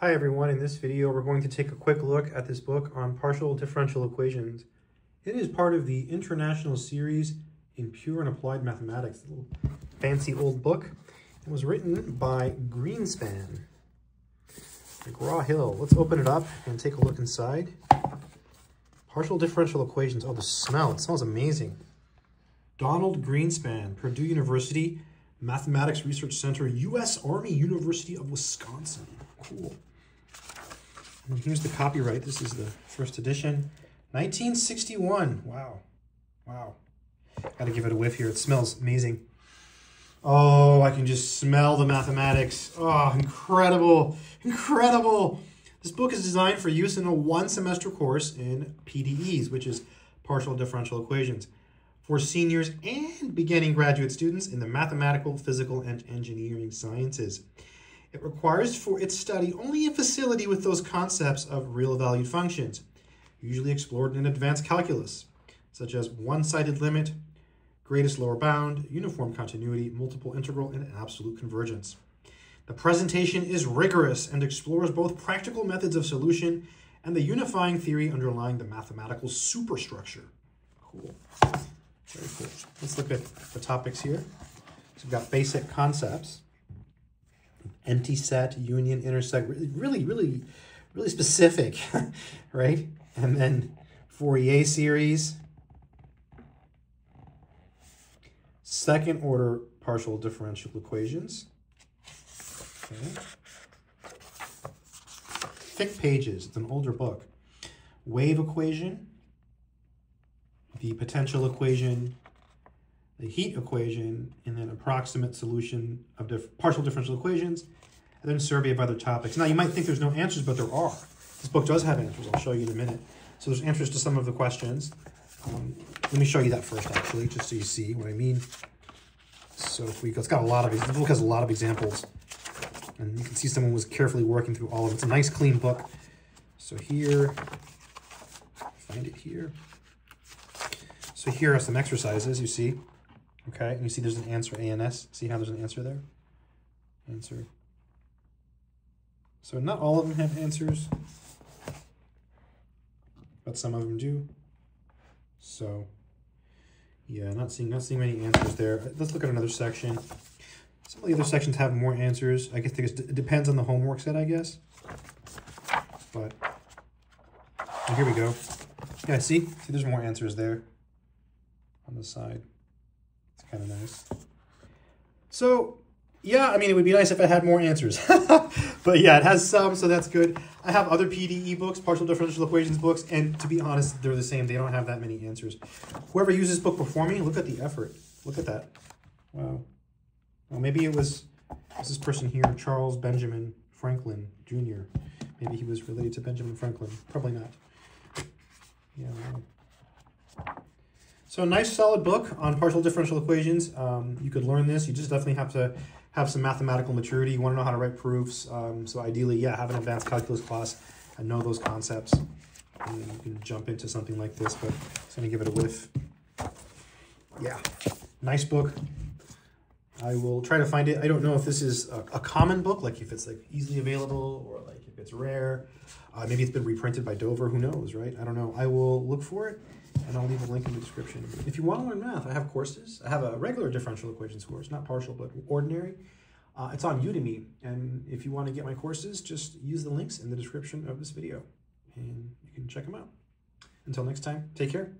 Hi everyone, in this video we're going to take a quick look at this book on partial differential equations. It is part of the International Series in Pure and Applied Mathematics, a little fancy old book. It was written by Greenspan, McGraw-Hill. Let's open it up and take a look inside. Partial differential equations, oh the smell, it smells amazing. Donald Greenspan, Purdue University, Mathematics Research Center, U.S. Army University of Wisconsin. Cool. And here's the copyright. This is the first edition. 1961. Wow. Wow. Got to give it a whiff here. It smells amazing. Oh, I can just smell the mathematics. Oh, incredible. Incredible. This book is designed for use in a one semester course in PDEs, which is partial differential equations, for seniors and beginning graduate students in the mathematical, physical, and engineering sciences. It requires for its study only a facility with those concepts of real valued functions, usually explored in advanced calculus, such as one-sided limit, greatest lower bound, uniform continuity, multiple integral, and absolute convergence. The presentation is rigorous and explores both practical methods of solution and the unifying theory underlying the mathematical superstructure. Cool. Very cool. Let's look at the topics here. So we've got basic concepts empty set, union, intersect, really, really, really specific, right? And then Fourier series, second order partial differential equations. Okay. Thick pages, it's an older book. Wave equation, the potential equation, the heat equation, and then approximate solution of diff partial differential equations, and then survey of other topics. Now, you might think there's no answers, but there are. This book does have answers. I'll show you in a minute. So there's answers to some of the questions. Um, let me show you that first, actually, just so you see what I mean. So if we go, it's got a lot of, the book has a lot of examples. And you can see someone was carefully working through all of it. It's a nice, clean book. So here, find it here. So here are some exercises, you see. Okay, you see there's an answer ANS. See how there's an answer there? Answer. So not all of them have answers, but some of them do. So yeah, not seeing not seeing many answers there. Let's look at another section. Some of the other sections have more answers. I guess it depends on the homework set, I guess. But here we go. Yeah, see? See, there's more answers there on the side It's kind of nice. So, yeah, I mean, it would be nice if I had more answers. but yeah, it has some, so that's good. I have other PDE books, partial differential equations books, and to be honest, they're the same. They don't have that many answers. Whoever used this book before me, look at the effort. Look at that. Wow. Well, maybe it was, was this person here, Charles Benjamin Franklin Jr. Maybe he was related to Benjamin Franklin. Probably not. Yeah. So a nice solid book on partial differential equations. Um, you could learn this. You just definitely have to have some mathematical maturity. You want to know how to write proofs. Um, so ideally, yeah, have an advanced calculus class and know those concepts. And you can jump into something like this, but I'm just going to give it a whiff. Yeah, nice book. I will try to find it. I don't know if this is a, a common book, like if it's like easily available or like if it's rare. Uh, maybe it's been reprinted by Dover. Who knows, right? I don't know. I will look for it and I'll leave a link in the description. If you want to learn math, I have courses. I have a regular differential equations course, not partial, but ordinary. Uh, it's on Udemy, and if you want to get my courses, just use the links in the description of this video, and you can check them out. Until next time, take care.